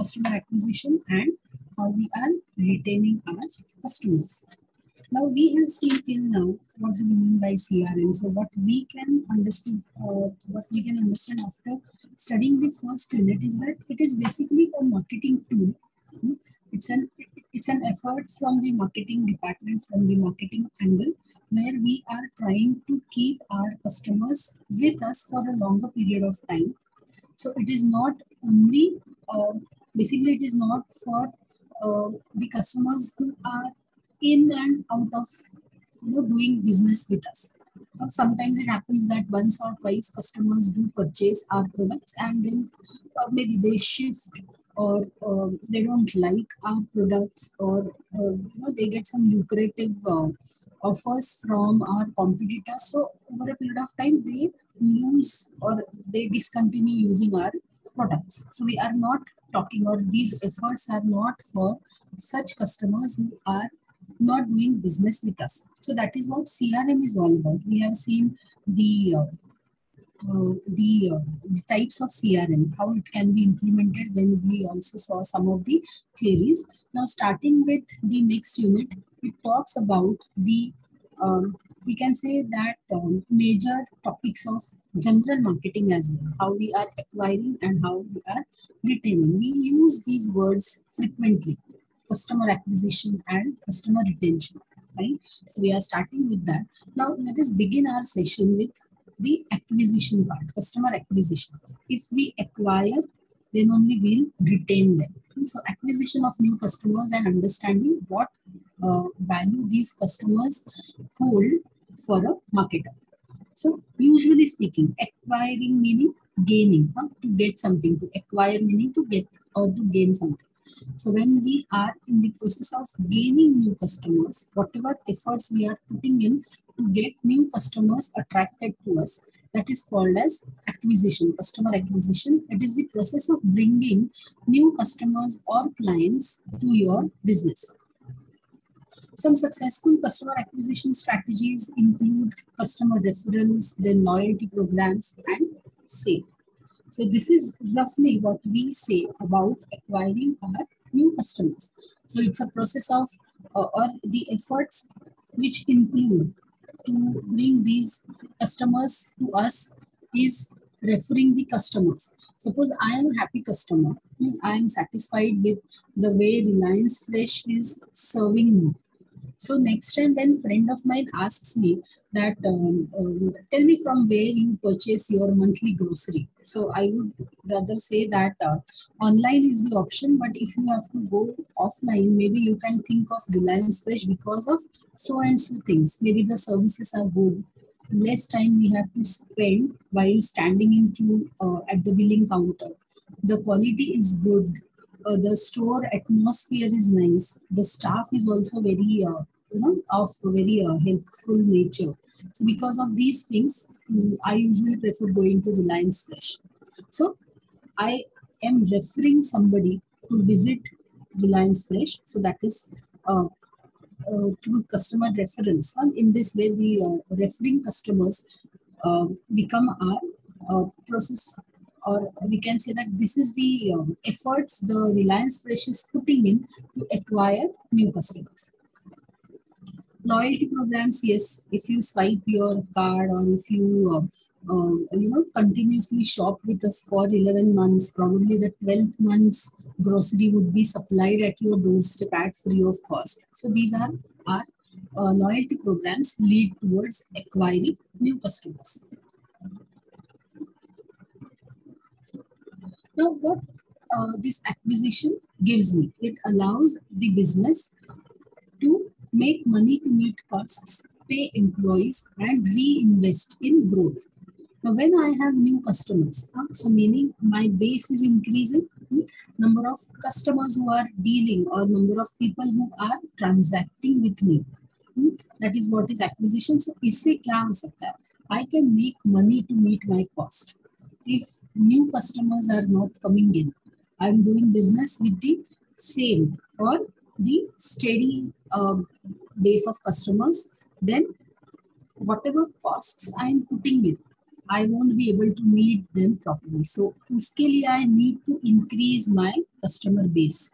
customer acquisition and how we are retaining our customers. Now we have seen till now what we mean by CRM. So what we can understand, uh, what we can understand after studying the first unit is that it is basically a marketing tool. Hmm? It's an it's an effort from the marketing department, from the marketing angle, where we are trying to keep our customers with us for a longer period of time. So it is not only uh, basically it is not for uh, the customers who are in and out of you know doing business with us. sometimes it happens that once or twice customers do purchase our products and then uh, maybe they shift or uh, they don't like our products or uh, you know they get some lucrative uh, offers from our competitors so over a period of time they lose or they discontinue using our products so we are not talking or these efforts are not for such customers who are not doing business with us. So that is what CRM is all about. We have seen the uh, uh, the, uh, the, types of CRM, how it can be implemented. Then we also saw some of the theories. Now, starting with the next unit, it talks about the, um, we can say that um, major topics of general marketing as well, how we are acquiring and how we are retaining. We use these words frequently customer acquisition and customer retention. Right? So we are starting with that. Now let us begin our session with the acquisition part, customer acquisition. If we acquire, then only we'll retain them. So acquisition of new customers and understanding what uh, value these customers hold for a marketer. So usually speaking, acquiring meaning gaining, huh? to get something, to acquire meaning to get or to gain something. So when we are in the process of gaining new customers, whatever efforts we are putting in to get new customers attracted to us, that is called as acquisition, customer acquisition. It is the process of bringing new customers or clients to your business. Some successful customer acquisition strategies include customer referrals, then loyalty programs, and sale. So this is roughly what we say about acquiring our new customers. So it's a process of uh, or the efforts which include to bring these customers to us is referring the customers. Suppose I am a happy customer. I am satisfied with the way Reliance Fresh is serving me. So next time when friend of mine asks me that, um, um, tell me from where you purchase your monthly grocery. So I would rather say that uh, online is the option, but if you have to go offline, maybe you can think of Reliance Fresh because of so and so things. Maybe the services are good. Less time we have to spend while standing in queue uh, at the billing counter. The quality is good uh, the store atmosphere is nice. The staff is also very, uh, you know, of very uh, helpful nature. So because of these things, um, I usually prefer going to Reliance Fresh. So I am referring somebody to visit Reliance Fresh. So that is uh, uh, through customer reference. And in this way, the uh, referring customers uh, become our uh, process or we can say that this is the um, efforts the Reliance Fresh is putting in to acquire new customers. Loyalty programs, yes, if you swipe your card or if you, uh, uh, you know, continuously shop with us for 11 months, probably the 12th month's grocery would be supplied at your doorstep at free of cost. So these are our uh, loyalty programs lead towards acquiring new customers. Now, what uh, this acquisition gives me, it allows the business to make money to meet costs, pay employees, and reinvest in growth. Now, when I have new customers, uh, so meaning my base is increasing, hmm, number of customers who are dealing or number of people who are transacting with me. Hmm, that is what is acquisition. So, इससे क्या हो सकता है? I can make money to meet my cost if new customers are not coming in. I'm doing business with the same or the steady uh, base of customers. Then whatever costs I'm putting in, I won't be able to meet them properly. So uske I need to increase my customer base.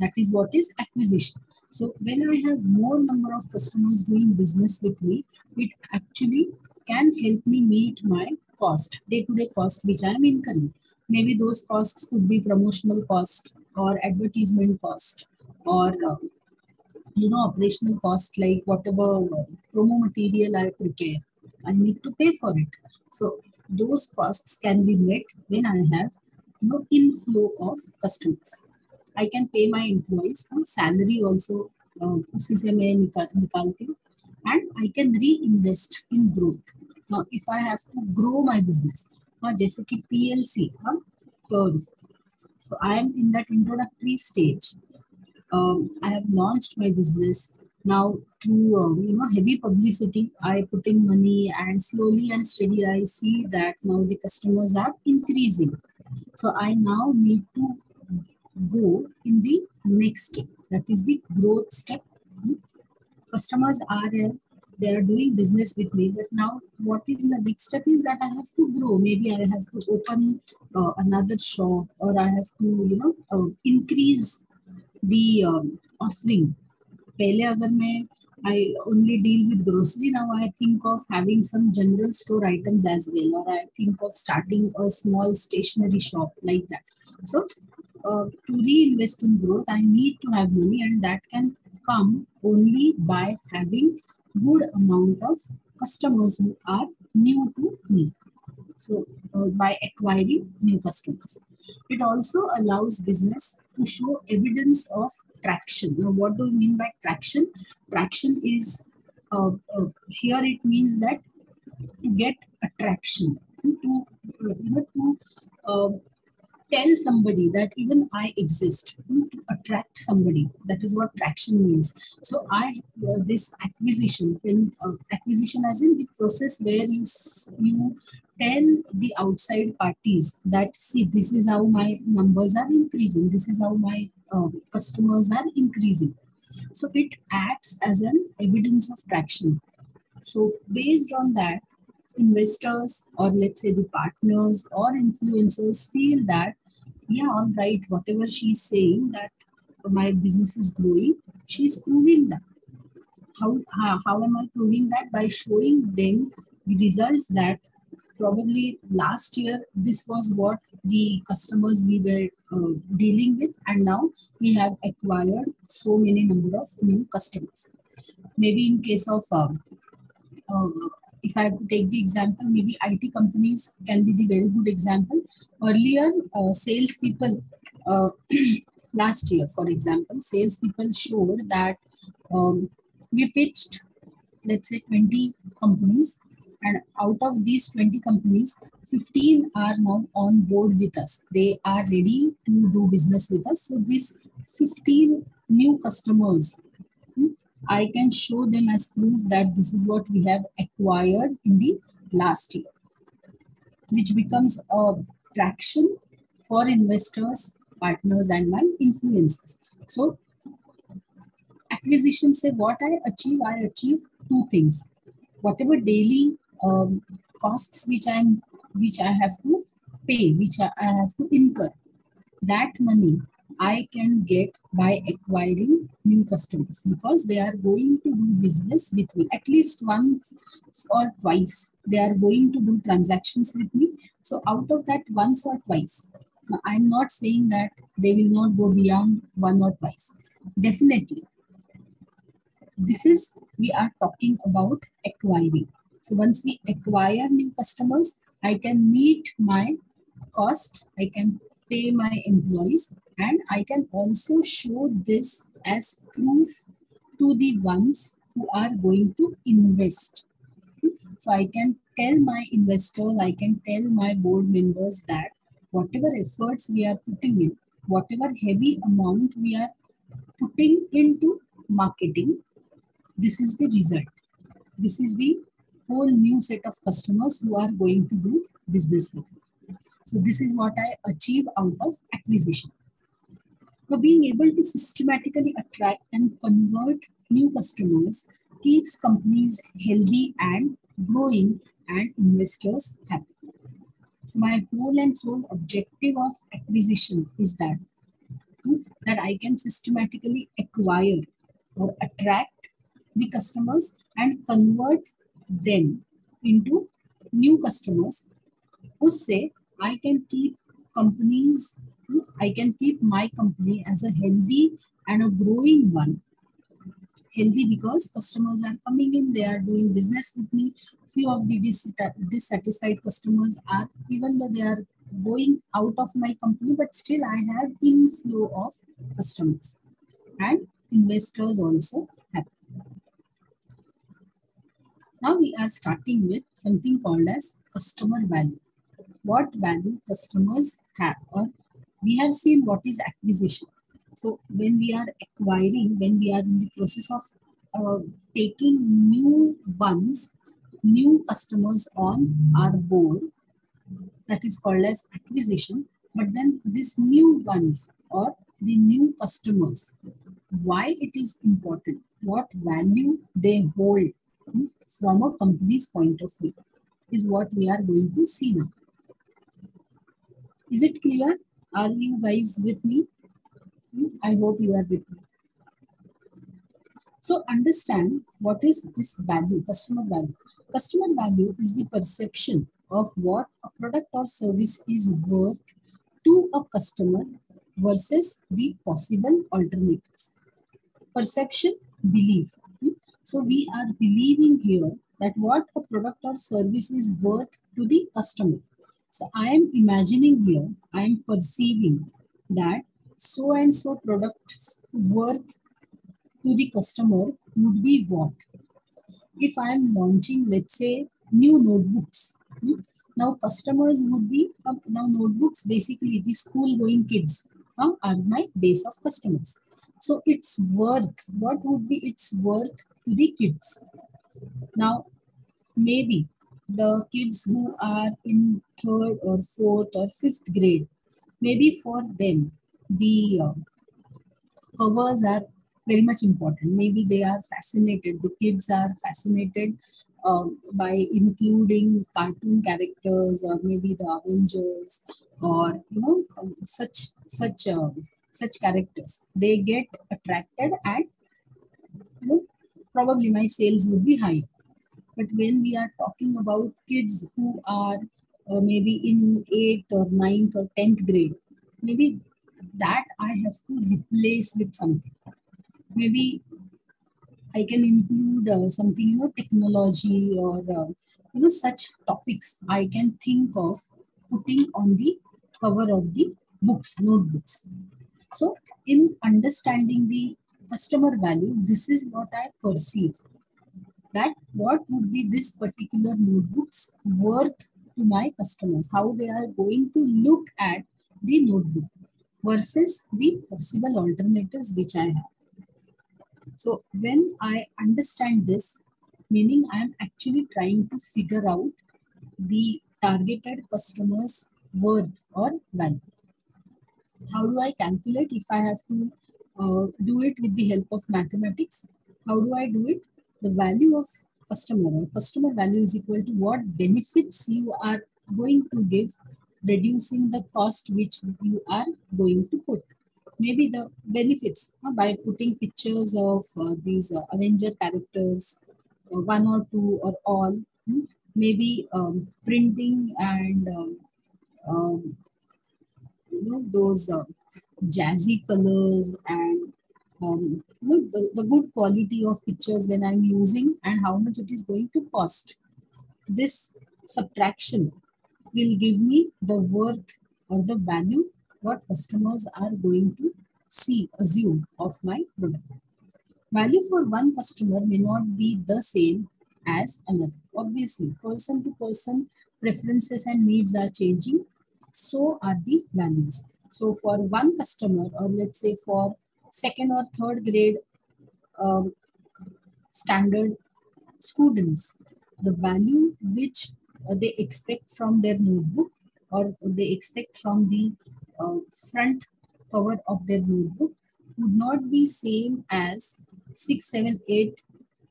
That is what is acquisition. So when I have more number of customers doing business with me, it actually can help me meet my cost, day-to-day -day cost which I am incurring. Maybe those costs could be promotional cost or advertisement cost or uh, you know operational cost like whatever uh, promo material I prepare. I need to pay for it. So those costs can be met when I have you know inflow of customers. I can pay my employees some salary also uh, उसी से मैं निकाल निकालती हूँ and I can reinvest in growth. Now, if I have to grow my business, हाँ जैसे कि PLC, हाँ curve. So I am in that introductory stage. Um, I have launched my business now through uh, you know heavy publicity. I put in money and slowly and steady I see that now the customers are increasing. So I now need to go in the next step. That is the growth step. Customers are here, they are doing business with me. But now, what is the next step is that I have to grow. Maybe I have to open uh, another shop, or I have to, you know, uh, increase the um, offering. पहले अगर मैं I only deal with grocery. Now I think of having some general store items as well, or I think of starting a small stationery shop like that. So uh, to reinvest in growth, I need to have money, and that can come only by having good amount of customers who are new to me. So uh, by acquiring new customers. It also allows business to show evidence of traction. Now, what do we mean by traction? Traction is uh, uh, here it means that to get attraction to you know to uh, tell somebody that even I exist, to attract somebody. That is what traction means. So I uh, this acquisition, in uh, acquisition as in the process where you you tell the outside parties that see this is how my numbers are increasing, this is how my uh, customers are increasing. So it acts as an evidence of traction. So based on that, investors or let's say the partners or influencers feel that yeah, all right, whatever she's saying that my business is growing, she's proving that. How, how, how am I proving that? By showing them the results that probably last year this was what the customers we were uh, dealing with and now we have acquired so many number of new customers maybe in case of um, uh, if I have to take the example, maybe IT companies can be the very good example. Earlier, uh, salespeople, uh, last year, for example, salespeople showed that um, we pitched, let's say, 20 companies, and out of these 20 companies, 15 are now on board with us. They are ready to do business with us. So, these 15 new customers I can show them as proof that this is what we have acquired in the last year, which becomes a traction for investors, partners, and my influencers. So acquisition say what I achieve, I achieve two things. Whatever daily um, costs which I'm which I have to pay, which I, I have to incur, that money I can get by acquiring new customers because they are going to do business with me at least once or twice. They are going to do transactions with me. So out of that once or twice, I'm not saying that they will not go beyond one or twice. Definitely. This is, we are talking about acquiring. So once we acquire new customers, I can meet my cost, I can pay my employees and I can also show this as proof to the ones who are going to invest. So I can tell my investors, I can tell my board members that whatever efforts we are putting in, whatever heavy amount we are putting into marketing, this is the result. This is the whole new set of customers who are going to do business with me. So this is what I achieve out of acquisition. So being able to systematically attract and convert new customers keeps companies healthy and growing and investors happy. So my whole and sole objective of acquisition is that that I can systematically acquire or attract the customers and convert them into new customers who say I can keep companies, I can keep my company as a healthy and a growing one. Healthy because customers are coming in, they are doing business with me. Few of the dissatisfied customers are, even though they are going out of my company, but still I have inflow of customers and investors also happy. Now we are starting with something called as customer value. What value customers have or we have seen what is acquisition. So when we are acquiring, when we are in the process of uh, taking new ones, new customers on our board, that is called as acquisition. But then these new ones or the new customers, why it is important, what value they hold from a company's point of view is what we are going to see now. Is it clear? Are you guys with me? Hmm, I hope you are with me. So understand what is this value, customer value. Customer value is the perception of what a product or service is worth to a customer versus the possible alternatives. Perception, belief. Hmm, so we are believing here that what a product or service is worth to the customer. So I am imagining here, I am perceiving that so and so products worth to the customer would be what? If I am launching, let's say, new notebooks, now customers would be, um, now notebooks, basically the school going kids um, are my base of customers. So it's worth, what would be its worth to the kids? Now, maybe the kids who are in third or fourth or fifth grade, maybe for them, the uh, covers are very much important. Maybe they are fascinated, the kids are fascinated um, by including cartoon characters or maybe the Avengers or you know um, such such uh, such characters. They get attracted and you know, probably my sales would be high. But when we are talking about kids who are uh, maybe in eighth or ninth or tenth grade, maybe that I have to replace with something. Maybe I can include uh, something, you know, technology or, uh, you know, such topics I can think of putting on the cover of the books, notebooks. So in understanding the customer value, this is what I perceive. That what would be this particular notebooks worth to my customers, how they are going to look at the notebook versus the possible alternatives which I have. So when I understand this, meaning I am actually trying to figure out the targeted customer's worth or value. How do I calculate if I have to uh, do it with the help of mathematics? How do I do it? The value of customer or customer value is equal to what benefits you are going to give, reducing the cost which you are going to put maybe the benefits uh, by putting pictures of uh, these uh, Avenger characters, uh, one or two or all, hmm? maybe um, printing and um, um, you know those uh, jazzy colors and um, the, the good quality of pictures when I'm using and how much it is going to cost. This subtraction will give me the worth or the value what customers are going to see, assume of my product. Value for one customer may not be the same as another. Obviously, person to person preferences and needs are changing. So are the values. So for one customer, or let's say for second or third grade um, standard students, the value which uh, they expect from their notebook or they expect from the uh, front cover of their notebook would not be same as 6, 7, 8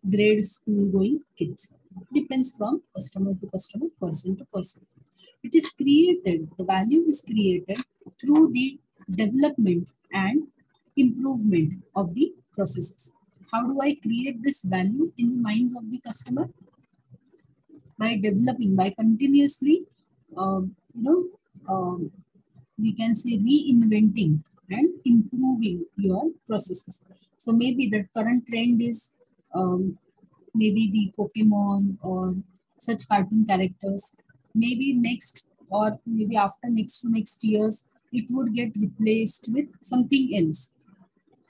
grade school going kids. depends from customer to customer, person to person. It is created, the value is created through the development and improvement of the processes. How do I create this value in the minds of the customer? By developing, by continuously, uh, you know, um, we can say reinventing and improving your processes. So maybe the current trend is um, maybe the Pokemon or such cartoon characters. Maybe next or maybe after next to next years, it would get replaced with something else.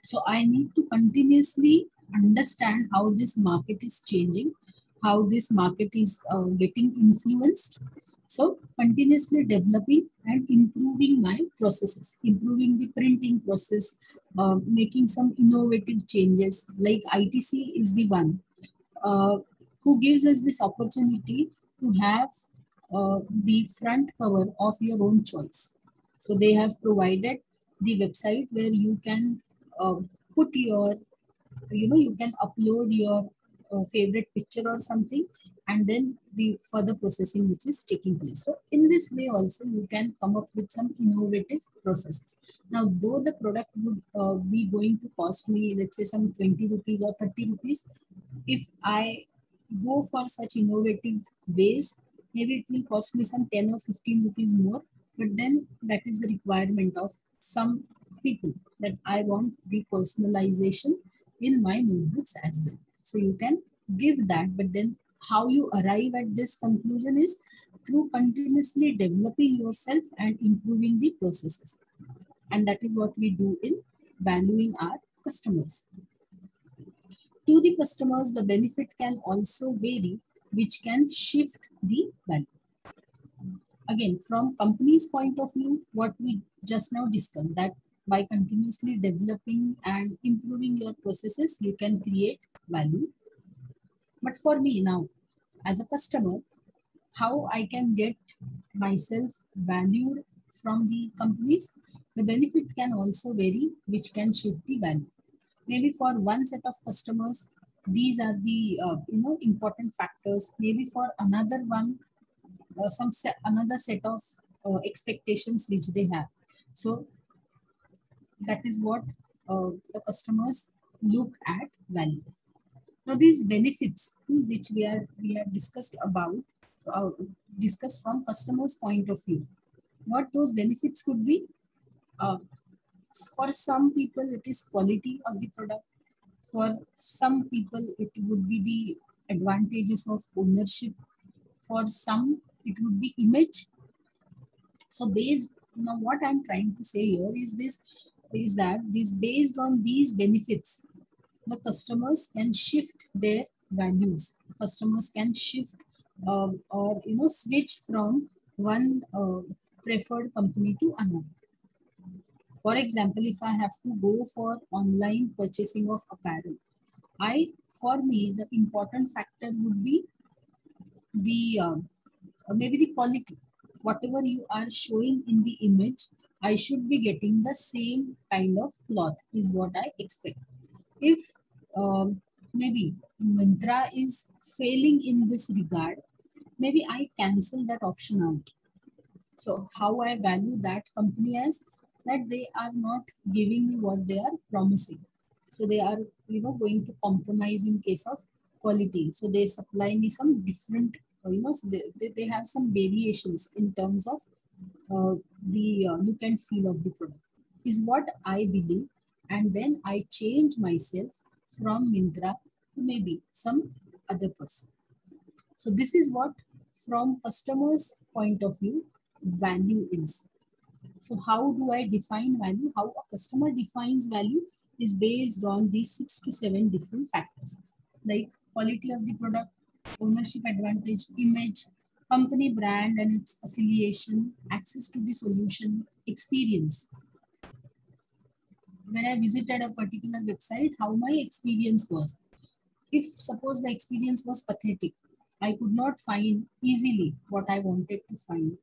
So I need to continuously understand how this market is changing, how this market is uh, getting influenced. So continuously developing and improving my processes, improving the printing process, uh, making some innovative changes like ITC is the one uh, who gives us this opportunity to have uh, the front cover of your own choice. So they have provided the website where you can uh, put your, you know, you can upload your uh, favorite picture or something and then the further processing which is taking place. So in this way also you can come up with some innovative processes. Now though the product would uh, be going to cost me let's say some 20 rupees or 30 rupees, if I go for such innovative ways, maybe it will cost me some 10 or 15 rupees more, but then that is the requirement of some people that I want the personalization in my notebooks as well. So you can give that, but then how you arrive at this conclusion is through continuously developing yourself and improving the processes. And that is what we do in valuing our customers. To the customers, the benefit can also vary, which can shift the value. Again, from company's point of view, what we just now discussed, that by continuously developing and improving your processes, you can create value. But for me now, as a customer, how I can get myself valued from the companies, the benefit can also vary, which can shift the value. Maybe for one set of customers these are the uh, you know important factors. Maybe for another one uh, some set, another set of uh, expectations which they have. So that is what uh, the customers look at value. Now these benefits which we are we have discussed about uh, discussed from customers point of view what those benefits could be? Uh, for some people it is quality of the product. For some people it would be the advantages of ownership. For some it would be image. So based now what i'm trying to say here is this is that this based on these benefits. The customers can shift their values. Customers can shift uh, or you know switch from one uh, preferred company to another. For example, if I have to go for online purchasing of apparel, I, for me, the important factor would be the, uh, maybe the quality. Whatever you are showing in the image, I should be getting the same kind of cloth is what I expect. If um, maybe Myntra is failing in this regard, maybe I cancel that option out. So how I value that company as that they are not giving me what they are promising. So they are, you know, going to compromise in case of quality. So they supply me some different, you know, so they, they, have some variations in terms of the uh, look and feel of the product is what I believe. And then I change myself from Myntra to maybe some other person. So this is what from customer's point of view value is. So how do I define value? How a customer defines value is based on these six to seven different factors like quality of the product, ownership advantage, image, company brand and its affiliation, access to the solution, experience. When I visited a particular website, how my experience was. If suppose the experience was pathetic, I could not find easily what I wanted to find.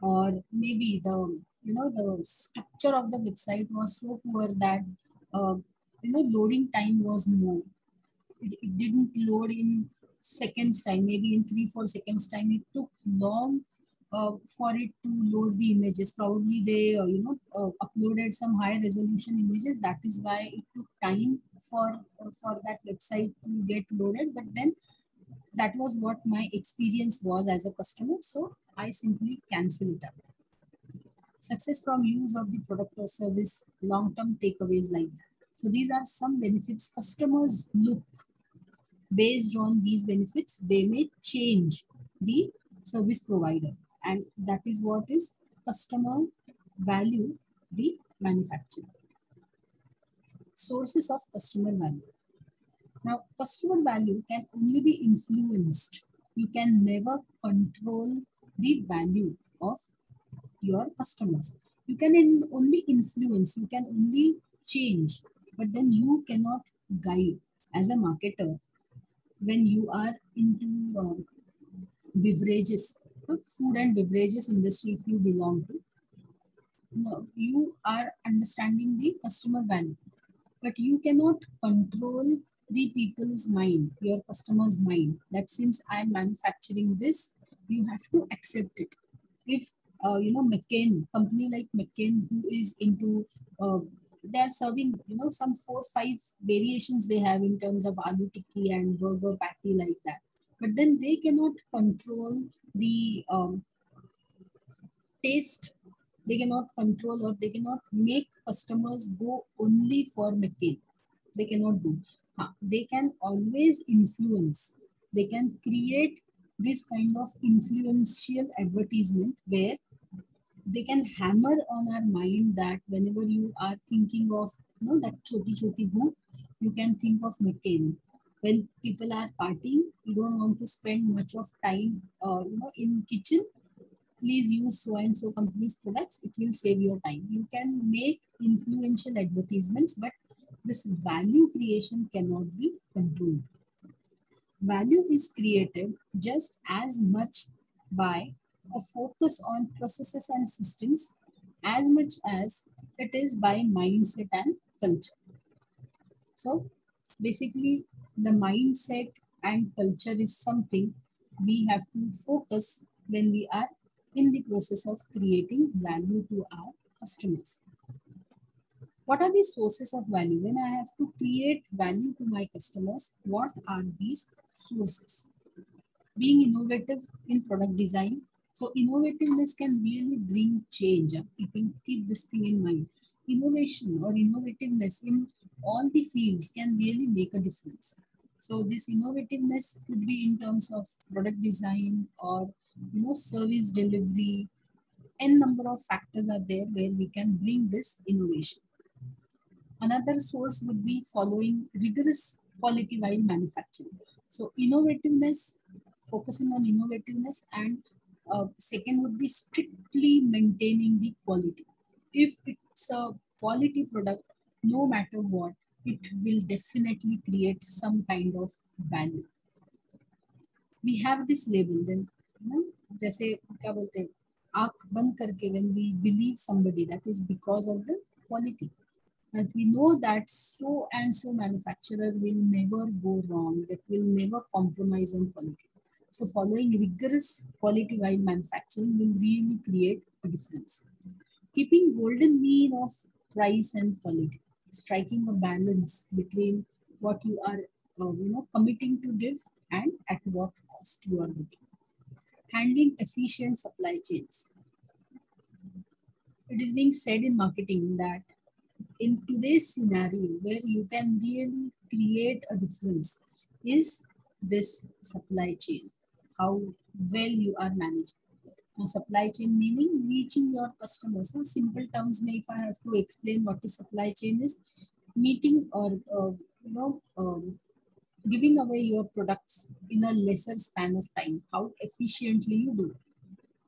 Or maybe the you know the structure of the website was so poor that uh, you know loading time was more it, it, didn't load in seconds time, maybe in three, four seconds time, it took long uh, for it to load the images. Probably they, uh, you know, uh, uploaded some high resolution images. That is why it took time for, for that website to get loaded. But then that was what my experience was as a customer. So I simply cancel it out. Success from use of the product or service, long-term takeaways like that. So these are some benefits customers look. Based on these benefits, they may change the service provider. And that is what is customer value the manufacturer. Sources of customer value. Now, customer value can only be influenced. You can never control the value of your customers. You can in, only influence, you can only change, but then you cannot guide as a marketer when you are into uh, beverages, food and beverages industry if you belong to. You are understanding the customer value, but you cannot control the people's mind, your customer's mind, that since I'm manufacturing this, you have to accept it. If, uh, you know, McCain, company like McCain, who is into, uh, they're serving, you know, some four, five variations they have in terms of aloo tikki and burger patty like that. But then they cannot control the um, taste. They cannot control or they cannot make customers go only for McCain. They cannot do they can always influence. They can create this kind of influential advertisement where they can hammer on our mind that whenever you are thinking of you know that choti choti bhoot, you can think of McCain. When people are partying, you don't want to spend much of time uh, you know in kitchen. Please use so and so company's products. It will save your time. You can make influential advertisements, but this value creation cannot be controlled. Value is created just as much by a focus on processes and systems as much as it is by mindset and culture. So basically the mindset and culture is something we have to focus when we are in the process of creating value to our customers. What are the sources of value? When I have to create value to my customers, what are these sources? Being innovative in product design. So innovativeness can really bring change. Keeping, keep this thing in mind. Innovation or innovativeness in all the fields can really make a difference. So this innovativeness could be in terms of product design or you know service delivery. N number of factors are there where we can bring this innovation. Another source would be following rigorous quality while manufacturing. So innovativeness, focusing on innovativeness and uh, second would be strictly maintaining the quality. If it's a quality product, no matter what, it will definitely create some kind of value. We have this label then, you know, जैसे क्या बोलते हैं आंख बंद करके when we believe somebody that is because of the quality that we know that so and so manufacturer will never go wrong, that will never compromise on quality. so following rigorous quality while manufacturing will really create a difference. Keeping golden mean of price and quality, striking a balance between what you are uh, you know, committing to give and at what cost you are giving. Handling efficient supply chains. It is being said in marketing that in today's scenario where you can really create a difference is this supply chain, how well you are managing. Now, supply chain meaning reaching your customers. So simple terms, may if I have to explain what is supply chain is, meeting or uh, you know um, giving away your products in a lesser span of time. How efficiently you do.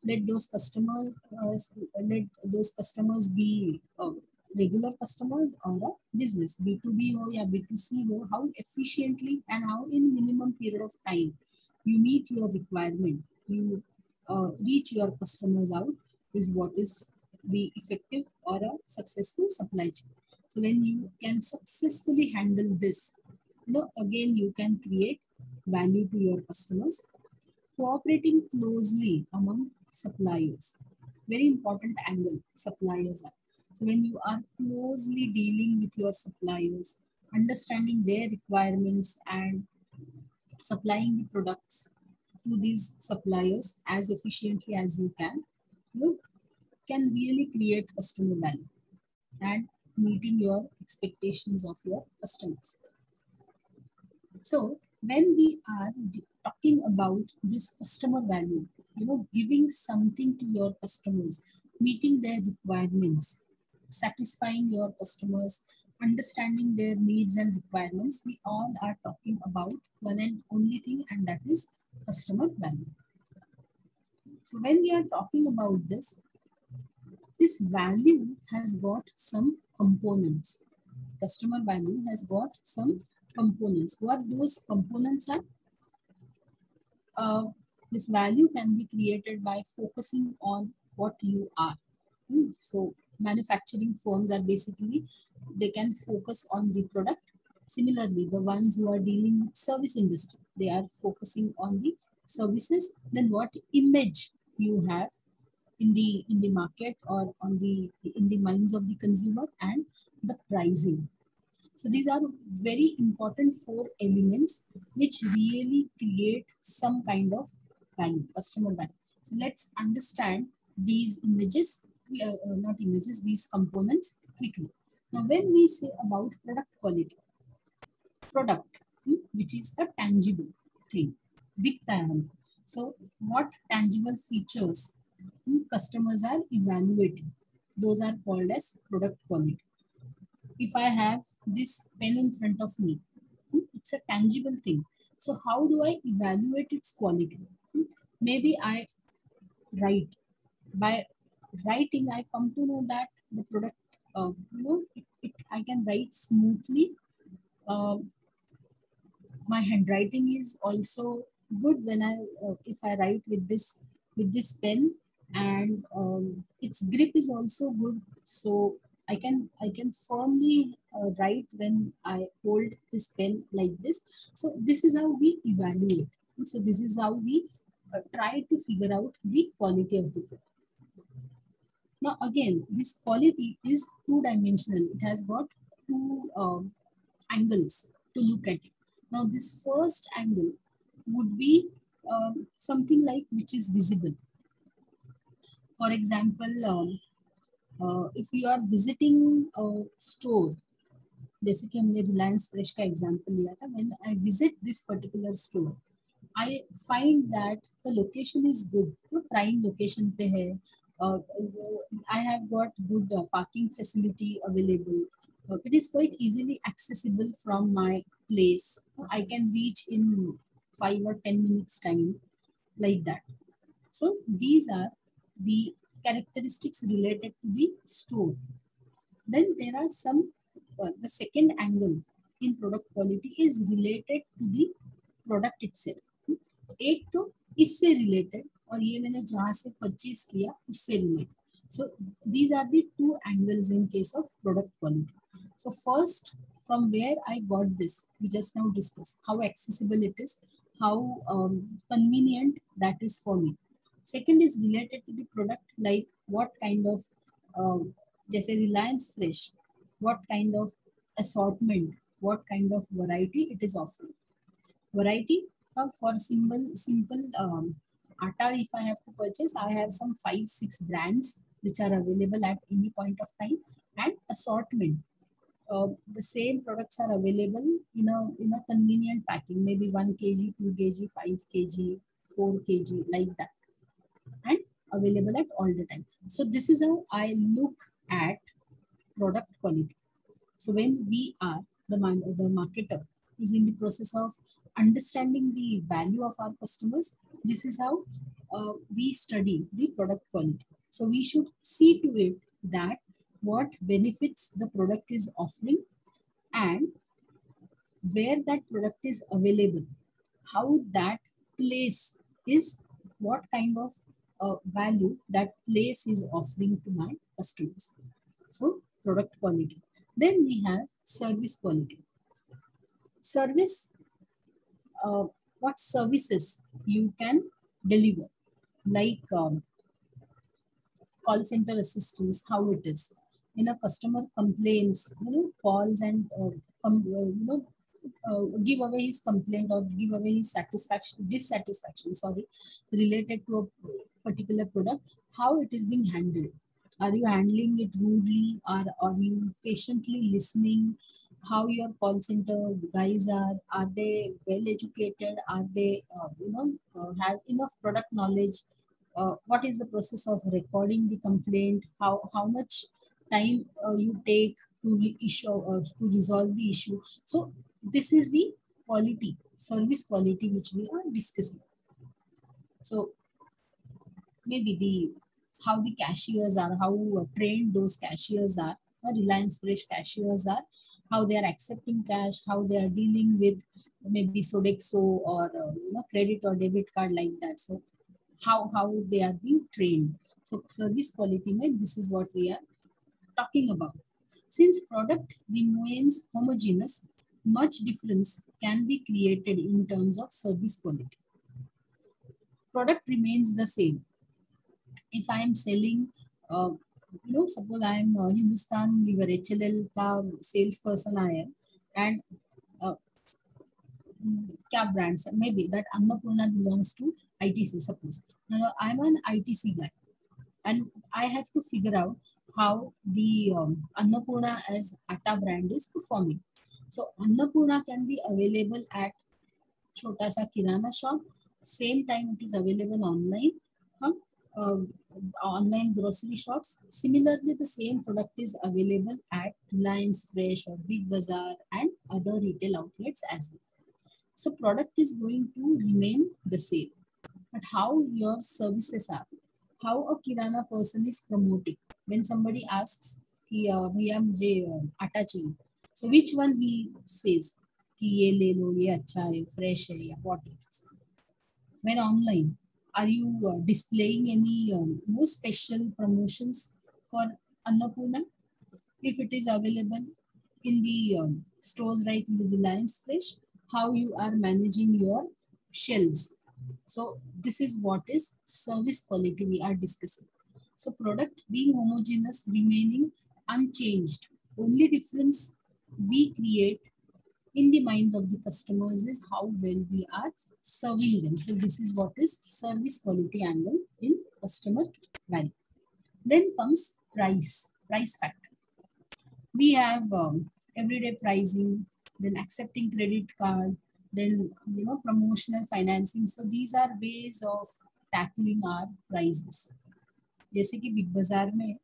Let those customers uh, let those customers be uh, regular customers or a business, B2B or yeah, B2C how efficiently and how in minimum period of time you meet your requirement, you uh, reach your customers out is what is the effective or a successful supply chain. So when you can successfully handle this, you know, again, you can create value to your customers. Cooperating closely among suppliers. Very important angle suppliers are. So when you are closely dealing with your suppliers, understanding their requirements and supplying the products to these suppliers as efficiently as you can, you can really create customer value and meeting your expectations of your customers. So when we are talking about this customer value, you know, giving something to your customers, meeting their requirements, satisfying your customers, understanding their needs and requirements, we all are talking about one and only thing, and that is customer value. So when we are talking about this, this value has got some components. Customer value has got some components. What those components are? Uh, this value can be created by focusing on what you are. Hmm. So manufacturing firms are basically, they can focus on the product. Similarly, the ones who are dealing with service industry, they are focusing on the services. Then what image you have in the in the market or on the in the minds of the consumer and the pricing so these are very important four elements which really create some kind of value customer value so let's understand these images uh, not images these components quickly now when we say about product quality product hmm, which is a tangible thing big so what tangible features customers are evaluating. Those are called as product quality. If I have this pen in front of me, hmm, it's a tangible thing. So how do I evaluate its quality? Hmm, maybe I write. By writing, I come to know that the product, uh, you know, it, it, I can write smoothly. Uh, my handwriting is also good when I, uh, if I write with this, with this pen, and um, its grip is also good. So i can i can firmly uh, write when i hold this pen like this. So this is how we evaluate. So this is how we uh, try to figure out the quality of the book now again this quality is two dimensional it has got two um, angles to look at it now this first angle would be um, something like which is visible for example, um, uh, if you are visiting a store, जैसे कि हमने Reliance fresh का example लिया था when I visit this particular store I find that the location is good तो prime location पे है I have got good parking facility available it is quite easily accessible from my place i can reach in 5 or 10 minutes time like that so these are the characteristics related to the store. Then there are some, uh, the second angle in product quality is related to the product itself. एक तो इससे related और ये मैंने जहाँ से purchase किया उससे relate so these are the two angles in case of product quality so first from where I got this we just now discuss how accessible it is how convenient that is for me second is related to the product like what kind of जैसे Reliance fresh what kind of assortment what kind of variety it is offer variety for simple simple atta if I have to purchase, I have some five, six brands which are available at any point of time and assortment. Uh, the same products are available in a in a convenient packing, maybe 1 kg, 2 kg, 5 kg, 4 kg, like that and available at all the time. So this is how I look at product quality. So when we are, the, man, the marketer is in the process of understanding the value of our customers, this is how uh, we study the product quality. So we should see to it that what benefits the product is offering and where that product is available, how that place is, what kind of uh, value that place is offering to my customers. So product quality. Then we have service quality. Service, uh, what services you can deliver, like um, call center assistance, how it is. When a customer complains, you know, calls and uh, uh, you know uh, give away his complaint or give away his satisfaction, dissatisfaction, sorry, related to a particular product, how it is being handled. Are you handling it rudely or are you patiently listening? How your call center guys are? Are they well educated? Are they, uh, you know, uh, have enough product knowledge? Uh, what is the process of recording the complaint? How how much time uh, you take to re- issue uh, to resolve the issue? So this is the quality, service quality which we are discussing. So maybe the how the cashiers are, how trained those cashiers are, Reliance Fresh cashiers are, how they are accepting cash, how they are dealing with maybe Sodexo or uh, you know credit or debit card like that. So how how they are being trained. So service quality, this is what we are talking about. Since product remains homogeneous, much difference can be created in terms of service quality. Product remains the same. If I am selling, uh, you know, suppose I am uh, Hindustan Liver HLL ka salesperson I am, and uh, क्या brands maybe that Annapurna belongs to ITC suppose. Now I'm an ITC guy, and I have to figure out how the um, Annapurna as Atta brand is performing. So Annapurna can be available at Chota Sa Kirana shop. Same time it is available online. Huh? Uh, online grocery shops. Similarly, the same product is available at Reliance Fresh or Big Bazaar and other retail outlets as well. So product is going to remain the same. But how your services are, how a Kirana person is promoting. When somebody asks, कि भैया मुझे आटा चाहिए so which one he says कि ये ले लो ये अच्छा है fresh है या what it is. When online, are you uh, displaying any um, no special promotions for Annapurna? If it is available in the um, stores like the Reliance Fresh, how you are managing your shelves. So this is what is service quality we are discussing. So product being homogeneous, remaining unchanged. Only difference we create in the minds of the customers is how well we are serving them. So this is what is service quality angle in customer value. Then comes price, price factor. We have um, everyday pricing, then accepting credit card, then you know promotional financing. So these are ways of tackling our prices. जैसे कि big बाजार में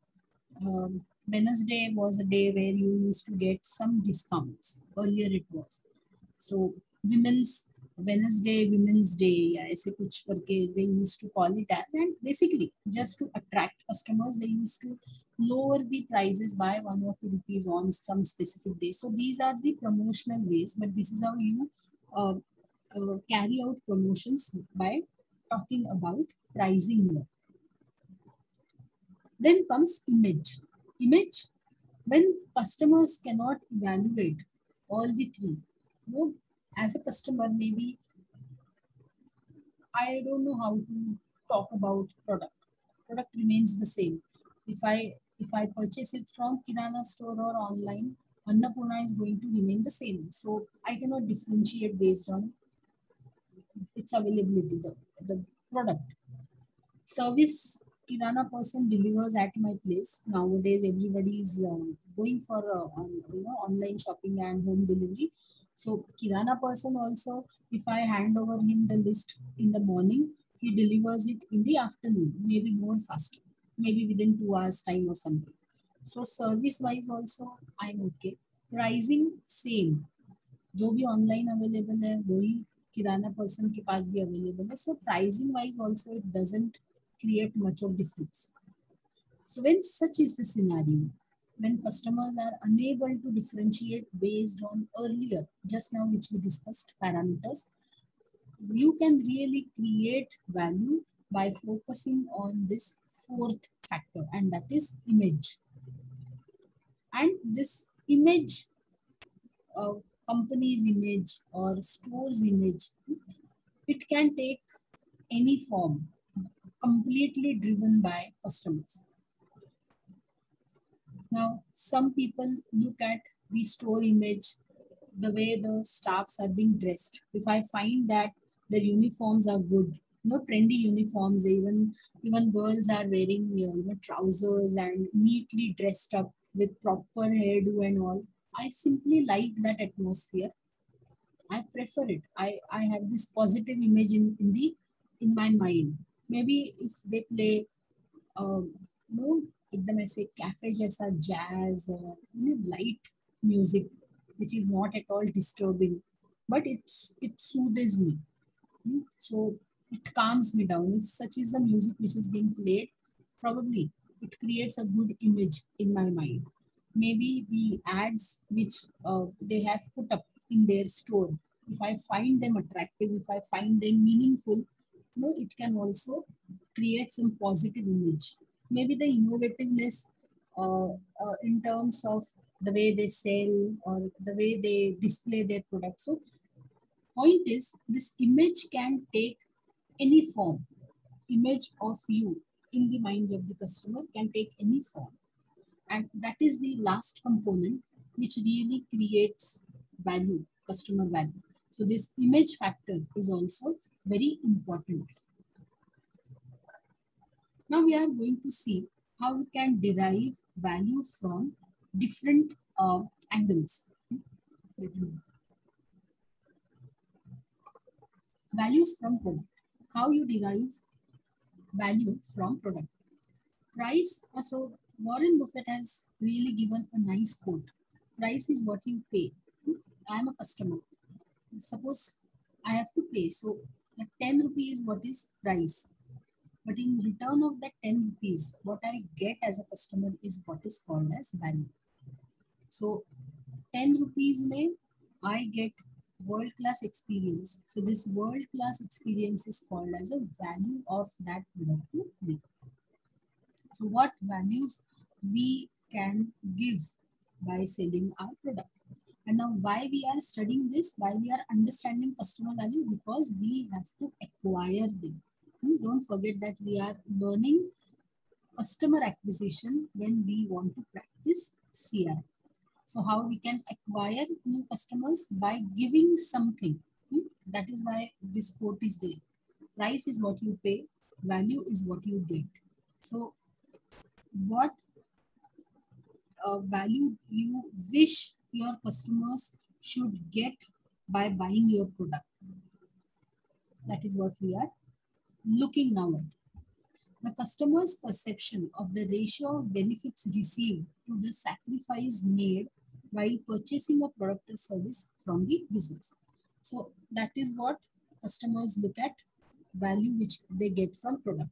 Wednesday was a day where you used to get some discounts. Earlier it was. So women's Wednesday, Women's Day, या ऐसे कुछ करके they used to call it as and basically just to attract customers, they used to lower the prices by one or two rupees on some specific days. So these are the promotional ways, but this is how you uh, uh, carry out promotions by talking about pricing here. Then comes image image when customers cannot evaluate all the three. You know, as a customer maybe i don't know how to talk about product. Product remains the same. If i if i purchase it from kirana store or online annapurna is going to remain the same. So i cannot differentiate based on its availability the, the product. Service Kirana person delivers at my place. Nowadays, everybody is uh, going for uh, on, you know online shopping and home delivery. So Kirana person also, if I hand over him the list in the morning, he delivers it in the afternoon, maybe more faster, maybe within two hours time or something. So service wise also I'm okay. Pricing same. जो भी online available है वही किराना person के पास भी available है so pricing wise also it doesn't create much of difference. So when such is the scenario, when customers are unable to differentiate based on earlier, just now which we discussed parameters, you can really create value by focusing on this fourth factor and that is image. And this image, uh, company's image or store's image it can take any form, completely driven by customers. Now, some people look at the store image, the way the staffs are being dressed. If I find that the uniforms are good, know, trendy uniforms, even even girls are wearing you know, trousers and neatly dressed up with proper hairdo and all. I simply like that atmosphere. I prefer it. I, I have this positive image in, in the in my mind Maybe if they play um, you know, एकदम ऐसे cafe जैसा jazz or you know, light music which is not at all disturbing but it's it soothes me hmm? so it calms me down if such is the music which is being played probably it creates a good image in my mind maybe the ads which uh, they have put up in their store if i find them attractive if i find them meaningful know, it can also create some positive image maybe the innovativeness uh, uh, in terms of the way they sell or the way they display their products. So point is this image can take any form. Image of you in the minds of the customer can take any form. And that is the last component which really creates value, customer value. So this image factor is also very important. Now we are going to see how we can derive value from different uh, angles. Values from product. How you derive value from product. Price, uh, so Warren Buffett has really given a nice quote. Price is what you pay. I am a customer. Suppose I have to pay. So the 10 rupees what is price. But in return of that 10 rupees, what I get as a customer is what is called as value. So 10 rupees may I get world-class experience. So this world-class experience is called as a value of that product to me. So what values we can give by selling our product. And now why we are studying this, why we are understanding customer value, because we have to acquire them. Don't forget that we are learning customer acquisition when we want to practice CR. So how we can acquire new customers by giving something. That is why this quote is there. Price is what you pay, value is what you get. So what uh, value you wish your customers should get by buying your product. That is what we are looking now at. The customer's perception of the ratio of benefits received to the sacrifice made while purchasing a product or service from the business. So that is what customers look at value which they get from product.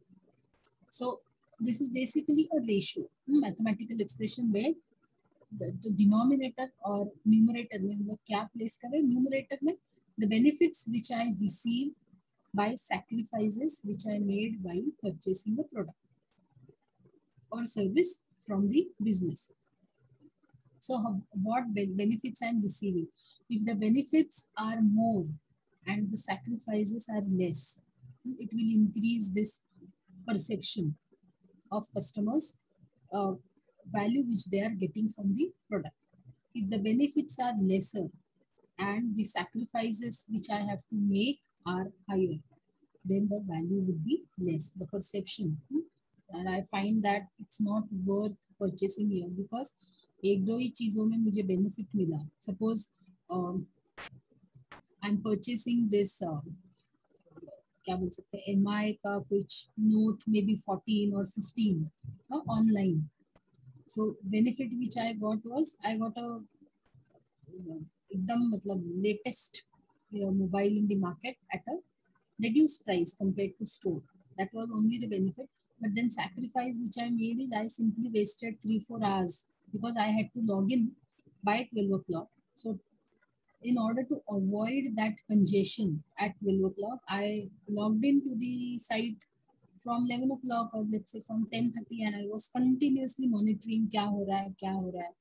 So this is basically a ratio, hmm, mathematical expression where denominator or numerator में हम लोग क्या place करें numerator में the benefits which I receive by sacrifices which I made while purchasing the product or service from the business. So what benefits I'm receiving? If the benefits are more and the sacrifices are less, it will increase this perception of customers uh, value which they are getting from the product. If the benefits are lesser and the sacrifices which I have to make are higher, then the value would be less, the perception. And I find that it's not worth purchasing here because एक दो ही चीजों में मुझे benefit मिला suppose I am purchasing this क्या बोल सकते हैं एम आई का कुछ नोट मे बी फोर्टीन और fifteen online so benefit which I got was I got a एकदम मतलब latest mobile in the market at a reduced price compared to store. That was only the benefit. But then sacrifice which I made is I simply wasted three, four hours because I had to log in by 12 o'clock. So in order to avoid that congestion at 12 o'clock, I logged into the site from 11 o'clock or let's say from 10.30 and I was continuously monitoring kya ho raha hai, kya ho raha hai.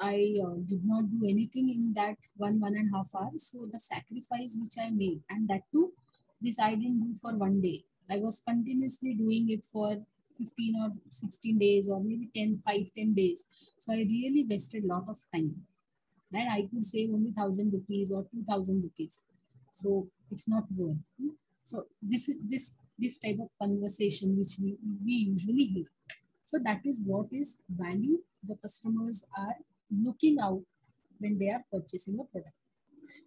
I uh, did not do anything in that one, one and a half hour. So the sacrifice which I made and that too this I didn't do for one day. I was continuously doing it for 15 or 16 days or maybe 10, 5, 10 days. So I really wasted a lot of time. And I could save only 1000 rupees or 2000 rupees. So it's not worth. So this is this this type of conversation which we, we usually hear. So that is what is value the customers are looking out when they are purchasing a product.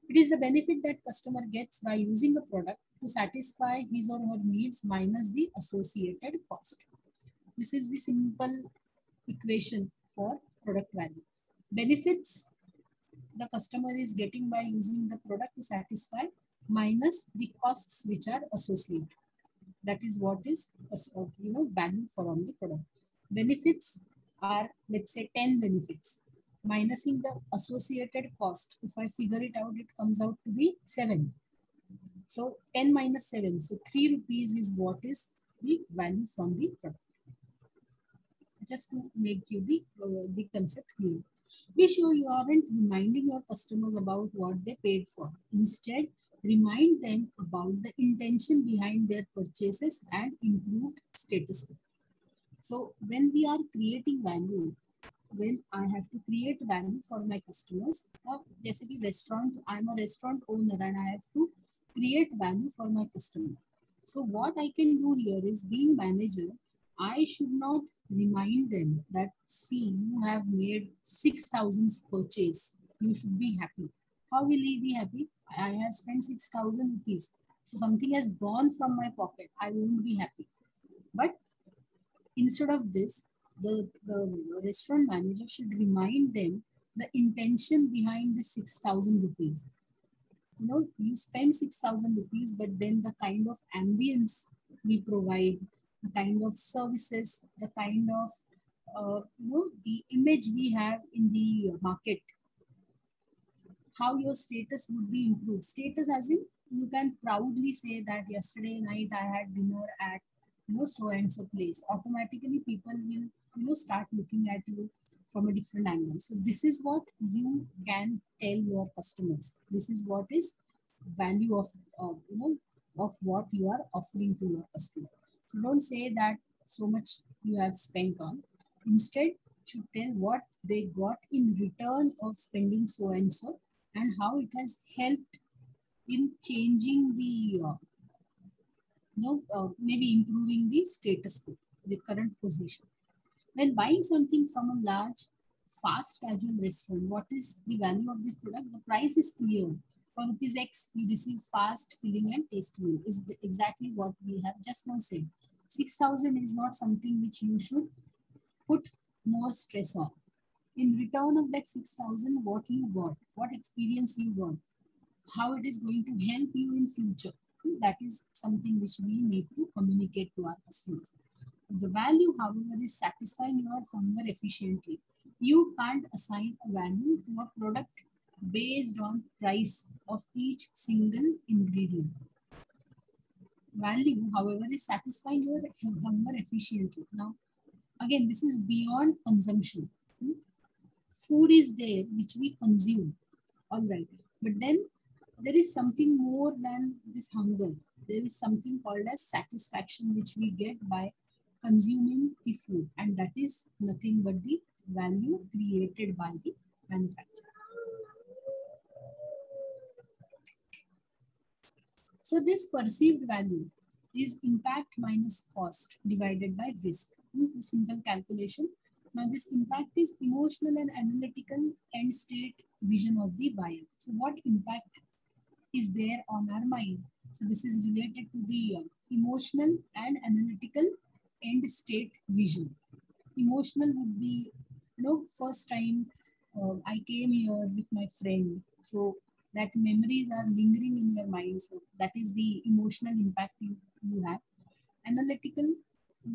It is the benefit that customer gets by using a product to satisfy his or her needs minus the associated cost. This is the simple equation for product value. Benefits the customer is getting by using the product to satisfy minus the costs which are associated. That is what is you know value for on the product. Benefits are let's say 10 benefits minusing the associated cost. If I figure it out, it comes out to be 7. So 10 minus 7. So 3 rupees is what is the value from the product. Just to make you the, uh, the concept clear. Be sure you aren't reminding your customers about what they paid for. Instead, remind them about the intention behind their purchases and improved status. So when we are creating value, when I have to create value for my customers, or जैसे restaurant, I'm a restaurant owner and I have to create value for my customer. So what I can do here is being manager, I should not remind them that see you have made 6000 purchase you should be happy how will he be happy i have spent 6000 rupees. So something has gone from my pocket. I won't be happy. But instead of this the, the restaurant manager should remind them the intention behind the 6000 rupees. You know you spend 6000 rupees but then the kind of ambience we provide the kind of services, the kind of uh, you know the image we have in the market, how your status would be improved. Status as in you can proudly say that yesterday night I had dinner at you know so and so place. Automatically people will you know start looking at you from a different angle. So this is what you can tell your customers. This is what is value of uh, you know of what you are offering to your customer. So don't say that so much you have spent on. Instead, should tell what they got in return of spending so and so and how it has helped in changing the, uh, you know, uh, maybe improving the status quo, the current position. When buying something from a large fast casual restaurant, what is the value of this product? The price is clear. For rupees X, we receive fast, filling, and tasty meal. Is exactly what we have just now said. 6,000 is not something which you should put more stress on. In return of that 6,000, what you got, what experience you got, how it is going to help you in future. That is something which we need to communicate to our customers. The value, however, is satisfying your hunger efficiently. You can't assign a value to a product based on price of each single ingredient. Value, however, is satisfying your hunger efficiently. Now, again, this is beyond consumption. Hmm? Food is there which we consume, all right. But then there is something more than this hunger. There is something called as satisfaction which we get by consuming the food, and that is nothing but the value created by the manufacturer. So this perceived value is impact minus cost divided by risk. Hmm, simple calculation. Now this impact is emotional and analytical end state vision of the buyer. So what impact is there on our mind? So this is related to the uh, emotional and analytical end state vision. Emotional would be, you know, first time uh, I came here with my friend. So that memories are lingering in your mind. So that is the emotional impact you, you have. Analytical,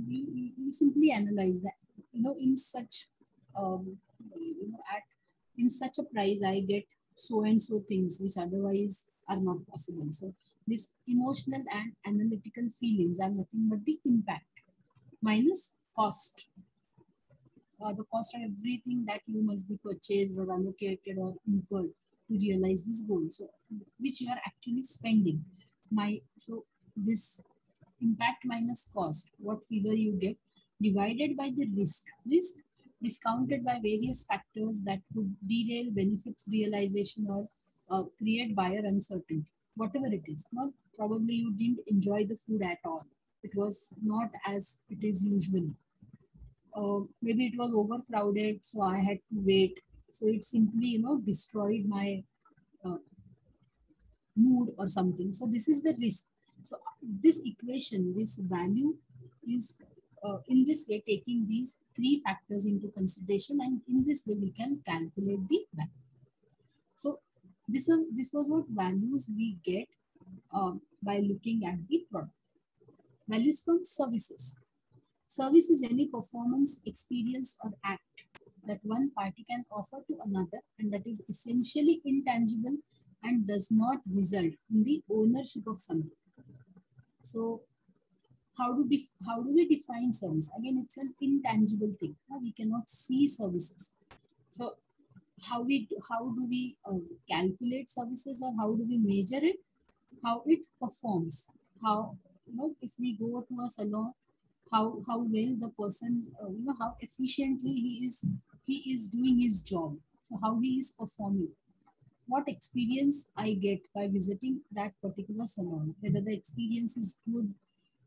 you, you simply analyze that. You know, in such, um, you know, at in such a price, I get so and so things which otherwise are not possible. So this emotional and analytical feelings are nothing but the impact minus cost. Uh, the cost of everything that you must be purchased or allocated or incurred to realize this goal so which you are actually spending my so this impact minus cost, what figure you get, divided by the risk. Risk discounted by various factors that could derail benefits realization or uh, create buyer uncertainty, whatever it is. Probably you didn't enjoy the food at all. It was not as it is usually. Uh, maybe it was overcrowded, so I had to wait. So it simply, you know, destroyed my uh, mood or something. So this is the risk. So this equation, this value is uh, in this way taking these three factors into consideration and in this way we can calculate the value. So this, was, this was what values we get uh, by looking at the product. Values from services. Service is any performance, experience or act that one party can offer to another and that is essentially intangible and does not result in the ownership of something. So how do, how do we define service? Again, it's an intangible thing. We cannot see services. So how we how do we um, calculate services or how do we measure it? How it performs? How you know if we go to a salon, how how well the person uh, you know how efficiently he is he is doing his job. So how he is performing what experience I get by visiting that particular salon, whether the experience is good,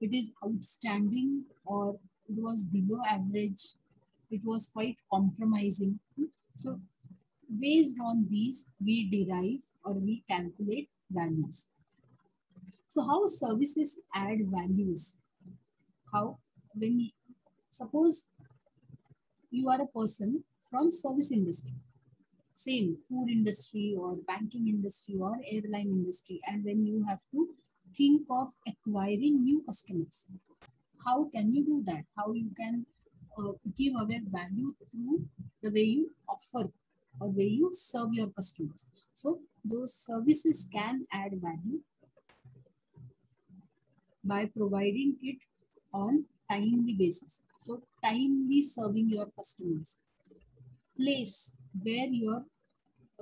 it is outstanding, or it was below average, it was quite compromising. So based on these, we derive or we calculate values. So how services add values? How when suppose you are a person from service industry same food industry or banking industry or airline industry and when you have to think of acquiring new customers. How can you do that? How you can uh, give away value through the way you offer or way you serve your customers? So those services can add value by providing it on timely basis. So timely serving your customers. Place where your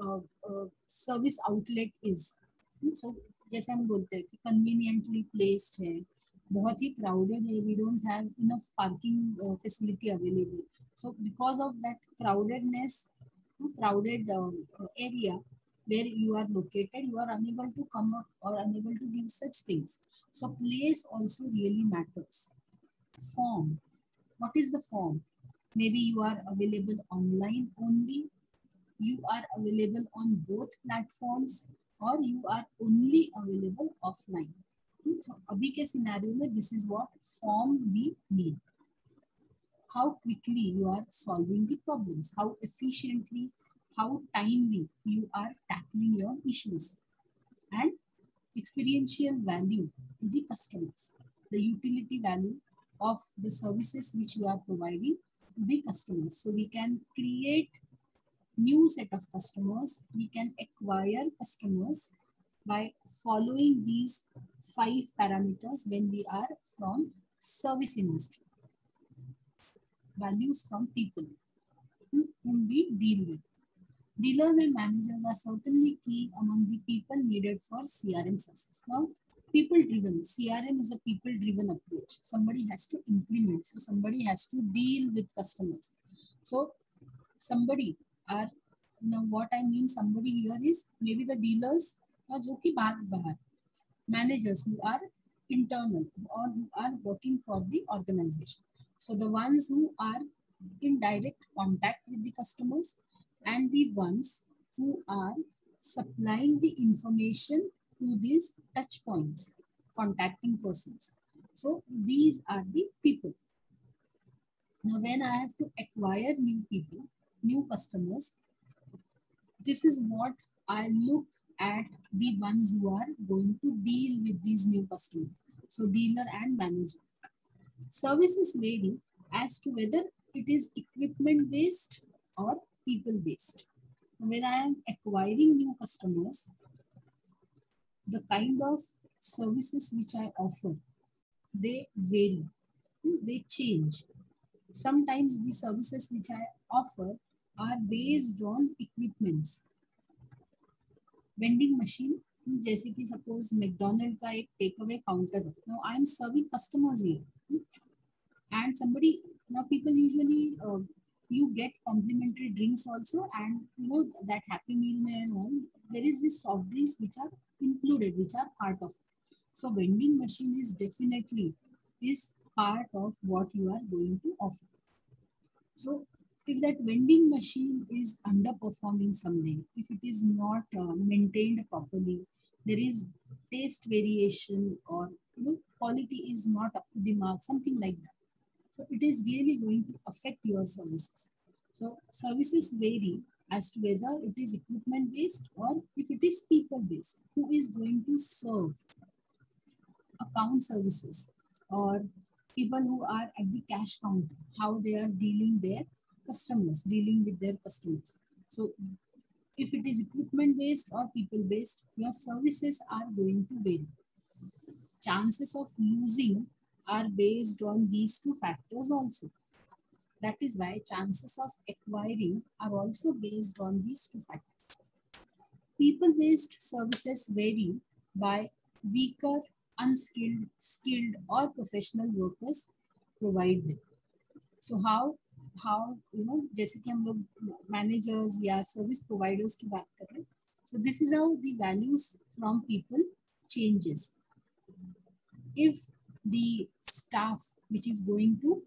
uh, uh, service outlet is. So जैसे हम बोलते हैं कि conveniently placed है, बहुत ही crowded है we don't have enough parking facility available so because of that crowdedness crowded area where you are located you are unable to come और unable to give such things so place also really matters form what is the form may be you are available online only you are available on both platforms or you are only available offline. So abhi ke scenario this is what form we need. How quickly you are solving the problems, how efficiently, how timely you are tackling your issues and experiential value to the customers, the utility value of the services which you are providing to the customers. So we can create new set of customers. We can acquire customers by following these five parameters when we are from service industry. Values from people hmm, whom we deal with. Dealers and managers are certainly key among the people needed for CRM success. Now, people driven, CRM is a people driven approach. Somebody has to implement, so somebody has to deal with customers. So, somebody are now what I mean somebody here is maybe the dealers or जो कि बाहर managers who are internal or who are working for the organization. So the ones who are in direct contact with the customers and the ones who are supplying the information to these touch points, contacting persons. So these are the people. Now when I have to acquire new people, new customers, this is what I look at the ones who are going to deal with these new customers. So dealer and manager. Services vary as to whether it is equipment based or people based. When I am acquiring new customers, the kind of services which I offer, they vary, hmm, they change. Sometimes the services which I offer are based on equipments. Vending machine जैसे कि suppose McDonald का एक take away counter no I am serving customers here and somebody now people usually uh, you get complimentary drinks also and you know that happy meal and all there is this soft drinks which are included which are part of so vending machine is definitely is part of what you are going to offer so if that vending machine is underperforming someday, if it is not uh, maintained properly, there is taste variation or you know quality is not up to the mark, something like that. So it is really going to affect your services. So services vary as to whether it is equipment based or if it is people based. Who is going to serve account services or people who are at the cash counter, how they are dealing their customers, dealing with their customers. So if it is equipment based or people based, your services are going to vary. Chances of losing are based on these two factors also. That is why chances of acquiring are also based on these two factors. People-based services vary by weaker, unskilled, skilled or professional workers provide them. So how how you know जैसे कि हम लोग managers या service providers की बात कर रहे हैं so this is how the values from people changes if the staff which is going to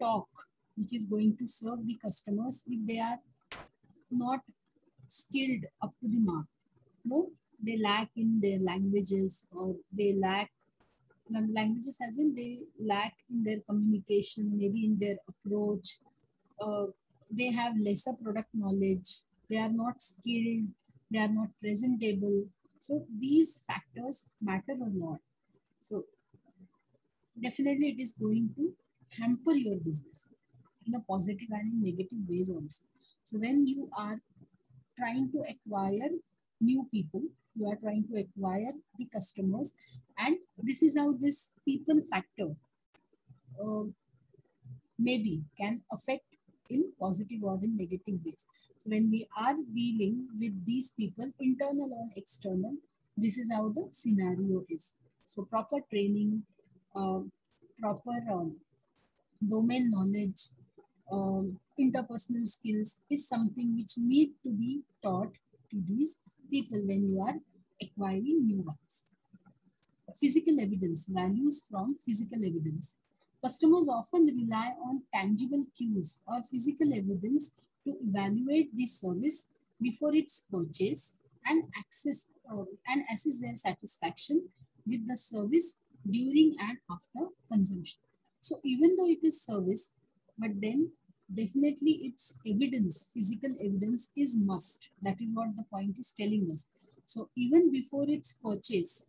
talk which is going to serve the customers if they are not skilled up to the mark no they lack in their languages or they lack languages as in they lack in their communication maybe in their approach uh, they have lesser product knowledge, they are not skilled, they are not presentable. So these factors matter a lot. So definitely it is going to hamper your business in a positive and in negative ways also. So when you are trying to acquire new people, you are trying to acquire the customers and this is how this people factor uh, maybe can affect in positive or in negative ways. So when we are dealing with these people, internal or external, this is how the scenario is. So proper training, uh, proper um, domain knowledge, um, interpersonal skills is something which need to be taught to these people when you are acquiring new ones. Physical evidence, values from physical evidence. Customers often rely on tangible cues or physical evidence to evaluate the service before its purchase and access uh, and assess their satisfaction with the service during and after consumption. So even though it is service, but then definitely its evidence, physical evidence is must. That is what the point is telling us. So even before its purchase,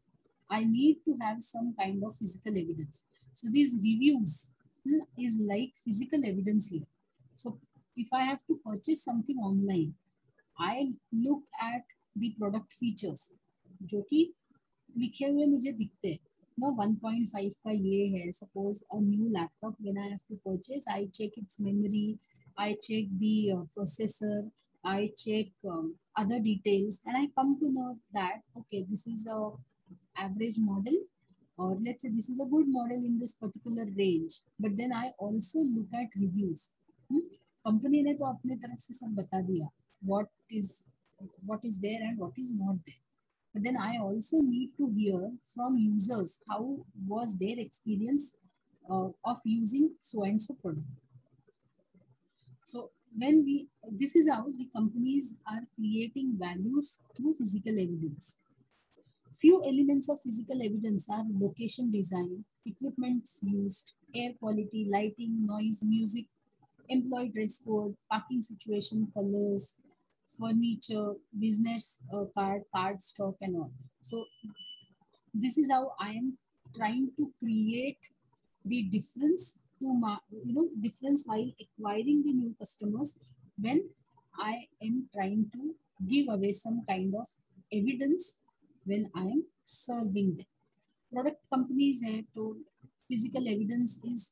I need to have some kind of physical evidence. So these reviews hmm, is like physical evidence here. So if I have to purchase something online, I look at the product features जो कि लिखे हुए मुझे दिखते हैं no 1.5 का ये है suppose a new laptop when I have to purchase I check its memory I check the uh, processor I check um, other details and I come to know that okay this is a average model or let's say this is a good model in this particular range but then I also look at reviews hmm? company ने तो अपने तरफ से सब बता दिया what is what is there and what is not there but then I also need to hear from users how was their experience uh, of using so and so product so when we this is how the companies are creating values through physical evidence Few elements of physical evidence are location design, equipments used, air quality, lighting, noise, music, employee dress code, parking situation, colors, furniture, business uh, card, card stock and all. So this is how I am trying to create the difference to my, you know, difference while acquiring the new customers when I am trying to give away some kind of evidence when I am serving them. Product companies have told physical evidence is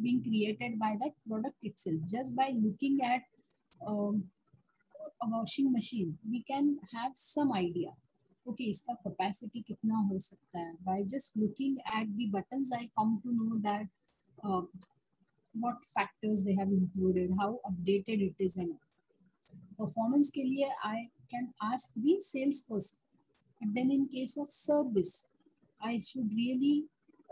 being created by that product itself. Just by looking at um, a washing machine, we can have some idea okay okay, इसका capacity कितना हो सकता है by just looking at the buttons I come to know that what factors they have included how updated it is and performance के लिए I can ask the salesperson but then in case of service I should really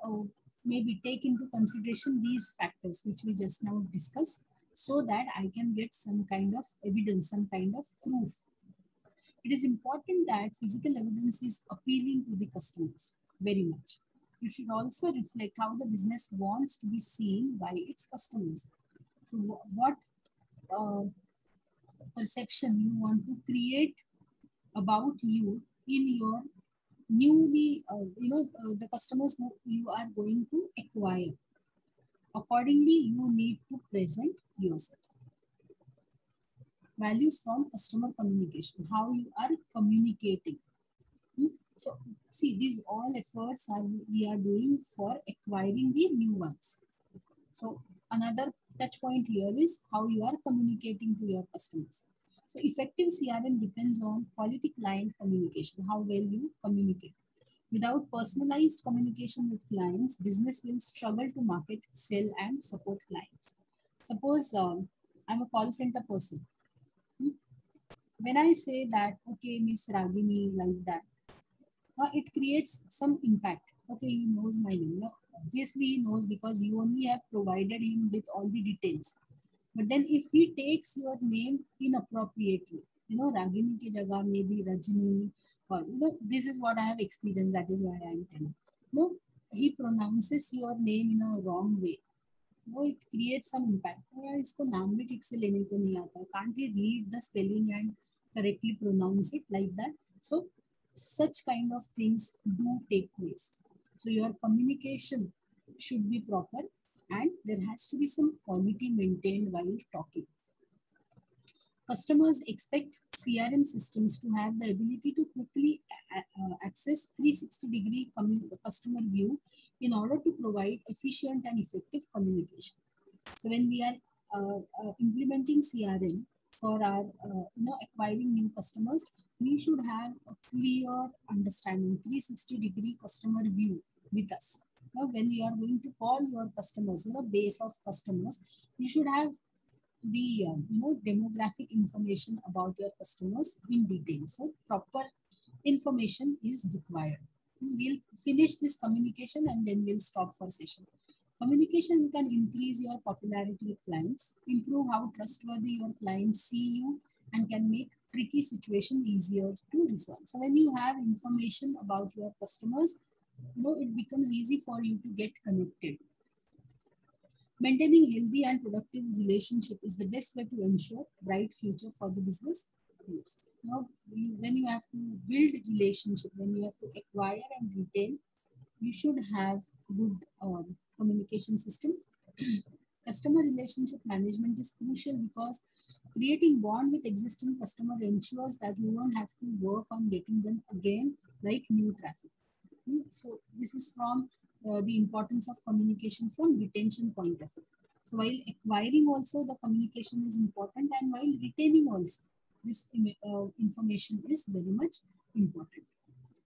uh, maybe take into consideration these factors which we just now discussed so that I can get some kind of evidence, some kind of proof. It is important that physical evidence is appealing to the customers very much. You should also reflect how the business wants to be seen by its customers. So what uh, perception you want to create about you in your newly, uh, you know, uh, the customers who you are going to acquire. Accordingly, you need to present yourself. Values from customer communication, how you are communicating. Hmm? So, see, these all efforts are we are doing for acquiring the new ones. So, another touch point here is how you are communicating to your customers. So effective CRM depends on quality client communication, how well you communicate. Without personalized communication with clients, business will struggle to market, sell, and support clients. Suppose um, I'm a call center person. Hmm? When I say that, okay, Miss Ragini, like that, uh, it creates some impact. Okay, he knows my name. No, obviously, he knows because you only have provided him with all the details. But then if he takes your name inappropriately, you know, Ragini ki jagah maybe Rajni, or you know, this is what I have experienced. That is why I am telling. No, he pronounces your name in a wrong way. No, it creates some impact. यार इसको नाम भी ठीक से लेने को नहीं आता. Can't he read the spelling and correctly pronounce it like that? So such kind of things do take place. So your communication should be proper and there has to be some quality maintained while talking. Customers expect CRM systems to have the ability to quickly uh, access 360 degree customer view in order to provide efficient and effective communication. So when we are uh, uh, implementing CRM for our uh, you know acquiring new customers, we should have a clear understanding 360 degree customer view with us know, when you are going to call your customers, you know, base of customers, you should have the uh, you know demographic information about your customers in detail. So proper information is required. We'll finish this communication and then we'll stop for session. Communication can increase your popularity with clients, improve how trustworthy your clients see you, and can make tricky situation easier to resolve. So when you have information about your customers, you know, it becomes easy for you to get connected. Maintaining healthy and productive relationship is the best way to ensure bright future for the business. You know, when you have to build relationship, when you have to acquire and retain, you should have good um, communication system. customer relationship management is crucial because creating bond with existing customer ensures that you won't have to work on getting them again like new traffic. So this is from uh, the importance of communication from retention point of view. So while acquiring also the communication is important and while retaining also this uh, information is very much important.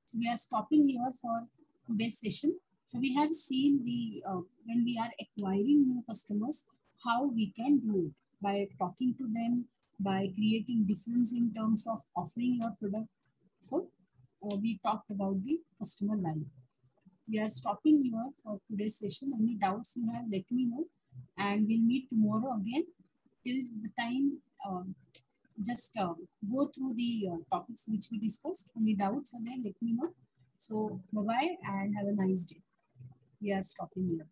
So we are stopping here for today's session. So we have seen the uh, when we are acquiring new customers, how we can do it by talking to them, by creating difference in terms of offering your product. So uh, we talked about the customer value. We are stopping here for today's session. Any doubts you have, let me know. And we'll meet tomorrow again. Till the time, uh, just uh, go through the uh, topics which we discussed. Any doubts are there, let me know. So, bye-bye and have a nice day. We are stopping here.